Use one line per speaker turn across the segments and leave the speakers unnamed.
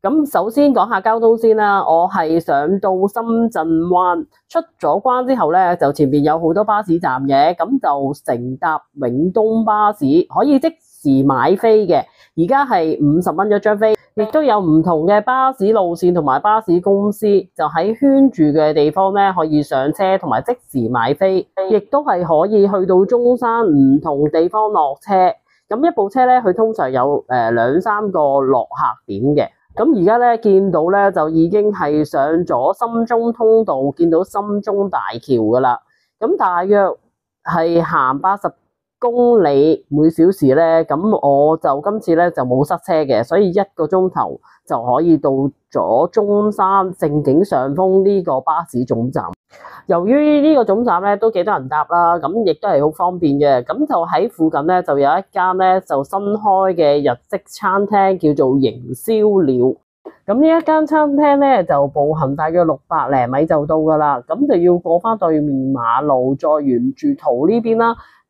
咁首先講下交通先啦，我係上到深圳灣，出咗關之後咧，就前面有好多巴士站嘅，咁就乘搭永東巴士，可以即時買飛嘅。而家係五十蚊一張飛，亦都有唔同嘅巴士路線同埋巴士公司，就喺圈住嘅地方咧可以上車同埋即時買飛，亦都係可以去到中山唔同地方落車。咁一部車咧，佢通常有誒兩三個落客點嘅。咁而家咧見到咧就已經係上咗深中通道，見到深中大橋噶啦。咁大約係行八十公里每小時咧，咁我就今次咧就冇塞車嘅，所以一個鐘頭就可以到咗中山正景上峰呢個巴士總站。由於呢個總站咧都幾多人搭啦，咁亦都係好方便嘅。咁就喺附近咧就有一間咧就新開嘅日式餐廳，叫做營銷鳥。咁呢一間餐廳咧就步行大約六百零米就到噶啦，咁就要過翻對面馬路，再沿住途呢邊啦。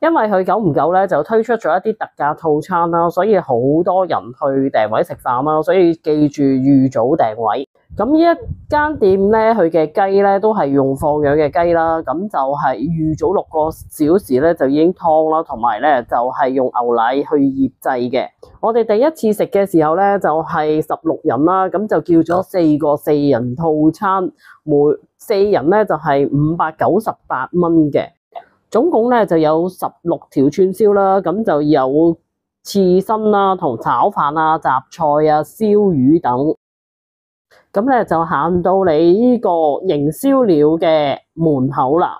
因為佢久唔久咧就推出咗一啲特價套餐啦，所以好多人去訂位食飯啦，所以記住預早訂位。咁呢一間店咧，佢嘅雞咧都係用放養嘅雞啦，咁就係預早六個小時咧就已經劏啦，同埋咧就係用牛奶去醃製嘅。我哋第一次食嘅時候咧就係十六人啦，咁就叫咗四個四人套餐，每四人咧就係五百九十八蚊嘅，總共咧就有十六條串燒啦，咁就有刺身啦、同炒飯啊、雜菜啊、燒魚等。咁咧就行到你呢個營銷鳥嘅門口啦。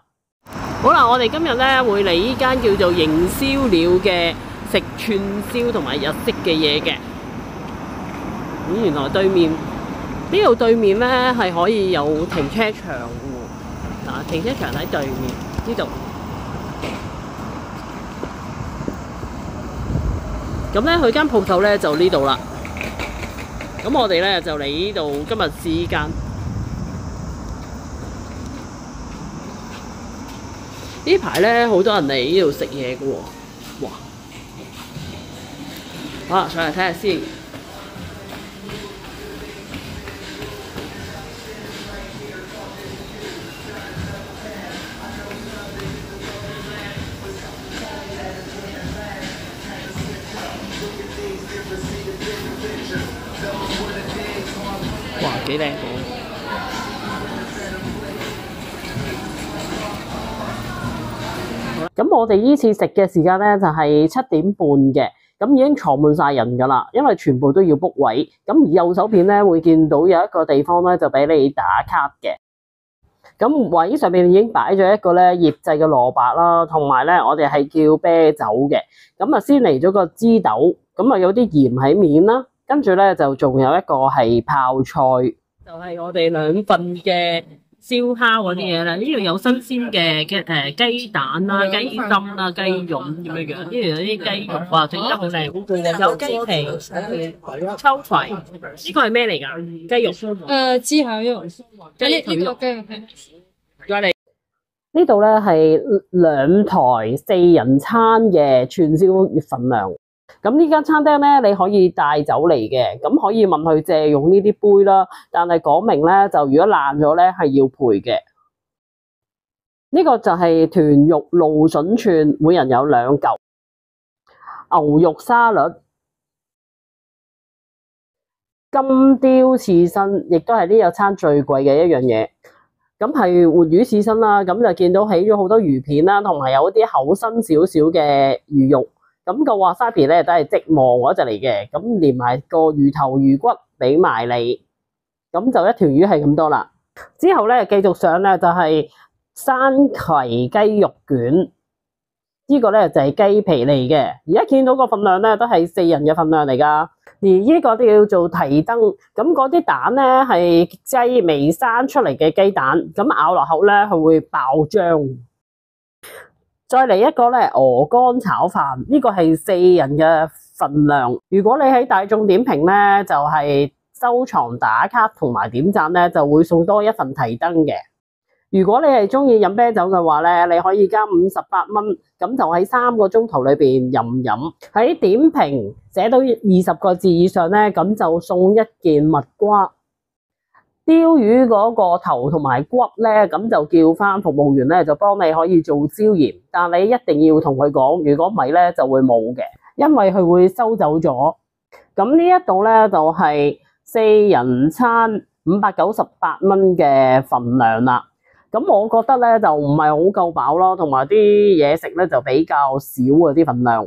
好啦，我哋今日咧會嚟呢間叫做營銷鳥嘅食串燒同埋日式嘅嘢嘅。咁原來對面呢度對面咧係可以有停車場喎。嗱，停車場喺對面呢度。咁咧佢間鋪頭咧就呢度啦。咁我哋咧就嚟呢度今日試呢間。呢排咧好多人嚟呢度食嘢嘅喎，哇！好啦，上嚟睇下先。幾靚喎！咁我哋呢次食嘅時間咧就係七點半嘅，咁已經坐滿晒人㗎啦，因為全部都要 book 位。咁而右手邊咧會見到有一個地方咧就俾你打卡嘅。咁位上面已經擺咗一個咧醃製嘅蘿蔔啦，同埋咧我哋係叫啤酒嘅。咁啊先嚟咗個枝豆，咁啊有啲鹽喺面啦，跟住咧就仲有一個係泡菜，就係我哋兩份嘅。燒烤嗰啲嘢啦，呢度有新鮮嘅嘅誒雞蛋啦、雞心啦、雞蓉咁樣樣，呢度有啲雞肉啊，整得好靚，有雞皮、秋葵，呢個係咩嚟㗎？雞肉。
誒，豬口肉，
雞腿肉。
雞肉片。
再嚟。呢度咧係兩台四人餐嘅串燒份量。咁呢間餐廳咧，你可以帶走嚟嘅，咁可以問佢借用呢啲杯啦。但係講明咧，就如果爛咗咧，係要賠嘅。呢個就係豚肉露筍串，每人有兩嚿。牛肉沙律、金雕刺身，亦都係呢個餐最貴嘅一樣嘢。咁係活魚刺身啦，咁就見到起咗好多魚片啦，同埋有啲厚身少少嘅魚肉。咁個 wasabi 咧都係即望嗰隻嚟嘅，咁連埋個魚頭魚骨俾埋你，咁就一條魚係咁多啦。之後咧繼續上咧就係山葵雞肉卷，呢呢個咧就係雞皮嚟嘅。而家見到個份量咧都係四人嘅份量嚟㗎。而呢個都叫做提燈，咁嗰啲蛋咧係雞未生出嚟嘅雞蛋，咁咬落口咧佢會爆漿。再嚟一個咧鵝肝炒飯，呢個係四人嘅份量。如果你喺大眾點評咧，就係收藏打卡同埋點讚咧，就會送多一份提燈嘅。如果你係中意飲啤酒嘅話咧，你可以加五十八蚊，咁就喺三個鐘頭裏邊任飲。喺點評寫到二十個字以上咧，咁就送一件蜜瓜。鯛魚嗰個頭同埋骨咧，咁就叫翻服務員咧，就幫你可以做椒鹽，但你一定要同佢講，如果唔係咧就會冇嘅，因為佢會收走咗。咁呢一度咧就係四人餐五百九十八蚊嘅份量啦。咁我覺得咧就唔係好夠飽咯，同埋啲嘢食咧就比較少啊啲份量。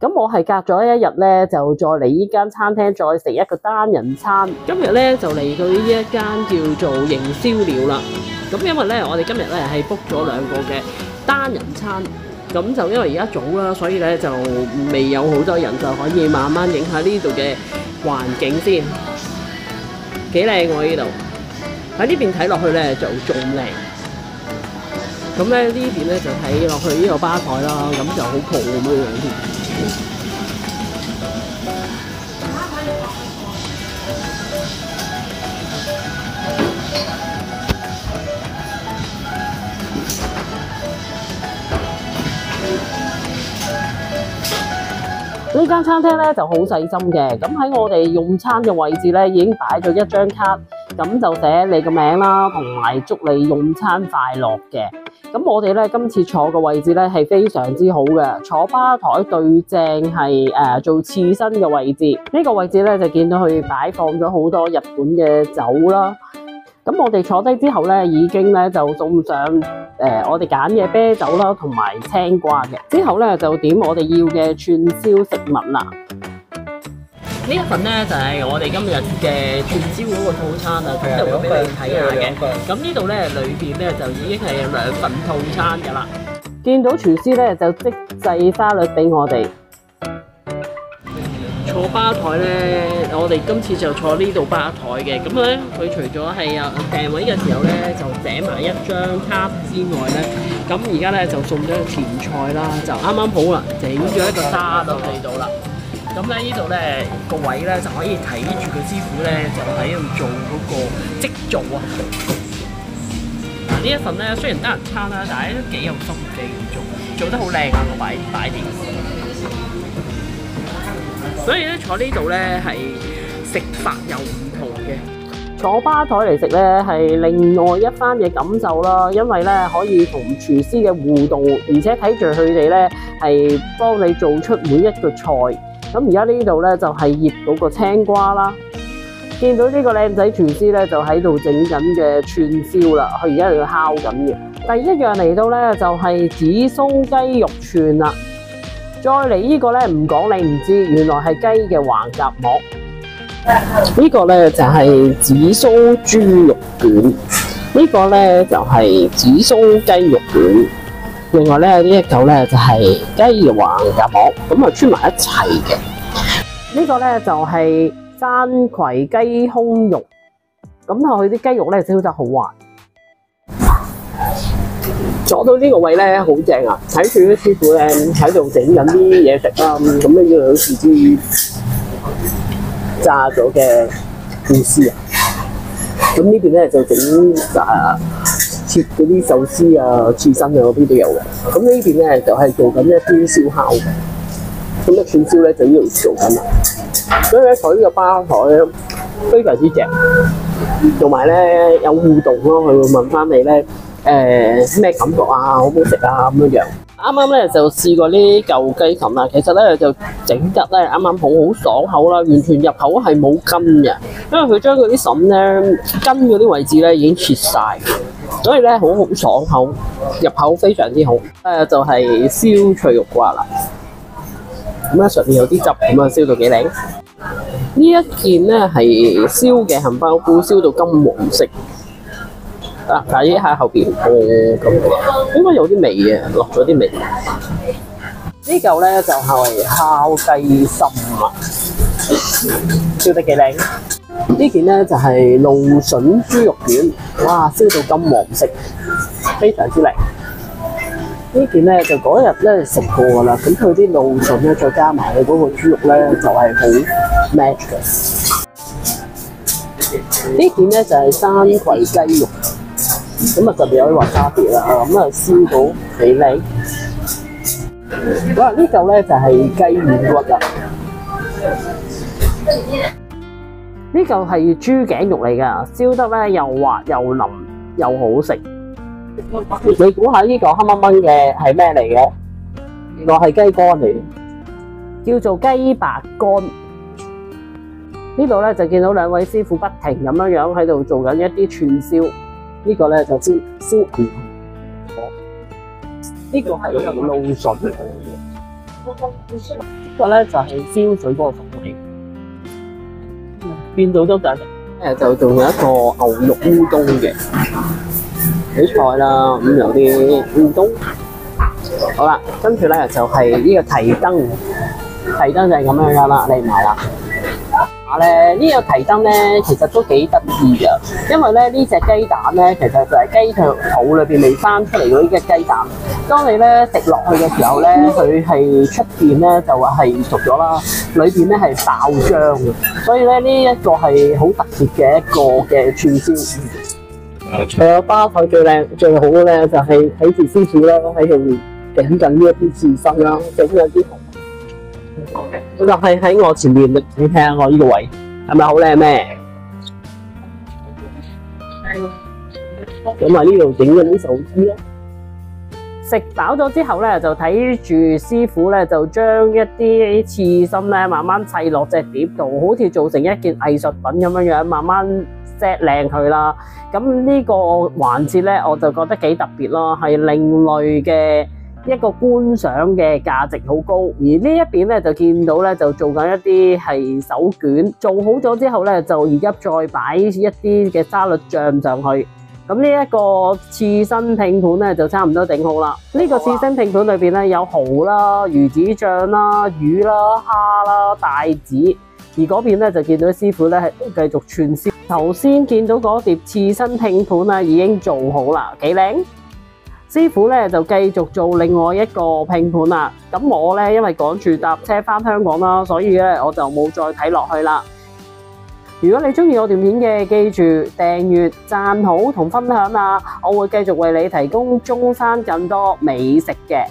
咁我係隔咗一日咧，就再嚟呢間餐廳再食一個單人餐。今日咧就嚟到呢一間叫做營銷鳥啦。咁因為咧，我哋今日咧係 book 咗兩個嘅單人餐，咁就因為而家早啦，所以咧就未有好多人，就可以慢慢影下呢度嘅環境先。幾靚喎呢度，喺呢邊睇落去咧就仲靚。咁咧呢邊咧就睇落去呢個吧台啦，咁就好蒲咁樣樣添。呢間餐廳咧就好細心嘅，咁喺我哋用餐嘅位置咧已經擺咗一張卡，咁就寫你個名啦，同埋祝你用餐快樂嘅。咁我哋咧今次坐嘅位置咧係非常之好嘅，坐吧台對正係誒、呃、做刺身嘅位置。呢、這個位置咧就見到佢擺放咗好多日本嘅酒啦。咁我哋坐低之後咧，已經咧就送上誒、呃、我哋揀嘅啤酒啦，同埋青瓜嘅。之後咧就點我哋要嘅串燒食物啦。呢一份咧就係、是、我哋今日嘅串燒嗰個套餐啊，咁就會俾你睇下嘅。咁呢度咧裏邊咧就已經係有兩份套餐噶啦。見到廚師咧就即製沙律俾我哋。坐吧台咧，我哋今次就坐呢度吧台嘅。咁咧，佢除咗係啊訂位嘅時候咧，就寫埋一張卡之外咧，咁而家咧就送咗個前菜啦，就啱啱好啦，整咗一個沙到嚟到啦。咁咧呢度咧個位咧就可以睇住個師傅咧，就喺度做嗰個即做啊。嗱呢一份咧雖然得人餐啦，但係都幾有心機咁做，做得好靚啊個擺擺點。所以咧坐呢度咧係食法又唔同嘅。坐吧台嚟食咧係另外一番嘅感受啦，因為咧可以同廚師嘅互動，而且睇住佢哋咧係幫你做出每一個菜。咁而家呢度咧就係醃嗰個青瓜啦。見到呢個靚仔廚師咧就喺度整緊嘅串燒啦，佢而家喺度烤緊嘅。第一樣嚟到咧就係紫蘇雞肉串啦。再嚟呢個咧唔講你唔知，原來係雞嘅橫膈膜。呢個咧就係紫蘇豬肉卷，呢個咧就係紫蘇雞肉卷。另外咧呢一嚿咧就係雞嘅橫膈膜，咁啊穿埋一齊嘅。呢個咧就係山葵雞胸肉，咁啊佢啲雞肉咧燒得好滑。坐到呢個位咧好正啊！睇住啲师傅咧喺度整緊啲嘢食啦，咁呢樣好似啲炸咗嘅吐司啊！咁呢邊咧就整炸切嗰啲壽司啊、刺身啊嗰邊都有嘅。咁呢邊咧就係、做緊一啲燒烤。咁一串燒咧就呢度做緊啦。所以咧坐呢個吧台咧非常之正，同埋咧有互動咯，佢會問翻你咧。誒咩、感覺啊？好唔好食啊？咁樣樣啱啱咧就試過呢舊雞禽啦，其實咧就整得咧啱啱好好爽口啦，完全入口係冇筋嘅，因為佢將嗰啲筍咧筋嗰啲位置咧已經切晒，所以咧好好爽口，入口非常之好。誒就係燒脆肉瓜啦，咁咧上面有啲汁，咁啊燒到幾靚。呢一件咧係燒嘅杏鮑菇，燒到金黃色。啊！睇下後邊，哦咁，應該有啲味嘅，落咗啲味。呢嚿咧就係烤雞心啊，燒得幾靚。呢件咧就係露筍豬肉卷，哇！燒到金黃色，非常之靚。呢件咧就嗰日咧食過噶啦，咁佢啲露筍咧再加埋佢嗰個豬肉咧就係好 match 嘅。呢件咧就係山葵雞肉。咁啊，特別有啲話差別啦，咁啊燒到幾靚。好啦，呢嚿咧就係雞軟骨啦。呢嚿係豬頸肉嚟噶，燒得咧又滑又腍又好食。你估下呢嚿黑掹掹嘅係咩嚟嘅？原來係雞肝嚟，叫做雞白肝。呢度咧就見到兩位師傅不停咁樣樣喺度做緊一啲串燒。呢個咧就燒燒魚，呢個係露筍嚟嘅，呢個咧就係燒水嗰個粉嚟。變到都得，誒就仲有一個牛肉烏冬嘅，好菜啦，咁有啲烏冬。好啦，跟住咧就係呢個提燈，提燈就係咁樣噶啦，嚟埋啦。咧呢个提灯咧，其实都几得意噶，因为咧呢只鸡蛋咧，其实就係雞腳肚里边未生出嚟嗰啲嘅鸡蛋。当你咧食落去嘅时候咧，佢系出边咧就話係熟咗啦，里边咧系爆浆嘅，所以咧呢一个系好特别嘅一个嘅串燒。除咗包台最靓最好咧，就係睇住師傅咧喺度整緊呢一啲刺身啦，整緊啲。就係喺我前面，你睇下我呢個位係咪好靚咩？咁啊呢度整緊啲壽司咯。食飽咗之後咧，就睇住師傅咧，就將一啲刺身咧，慢慢砌落隻碟度，好似做成一件藝術品咁樣樣，慢慢 set 靚佢啦。咁呢個環節咧，我就覺得幾特別咯，係另類嘅。一個觀賞嘅價值好高，而呢一邊咧就見到咧就做緊一啲係手卷，做好咗之後咧就而家再擺一啲嘅沙律醬上去。咁呢一個刺身拼盤咧就差唔多整好啦。呢個刺身拼盤裏邊咧有蠔啦、魚子醬啦、魚啦、蝦啦、帶子，而嗰邊咧就見到師傅咧係繼續串燒。頭先見到嗰碟刺身拼盤啊已經做好啦，幾靚。師傅咧就繼續做另外一個拼盤啦，咁我咧因為趕住搭車返香港啦，所以咧我就冇再睇落去啦。如果你中意我條片嘅，記住訂閱、讚好同分享啊！我會繼續為你提供中山更多美食嘅。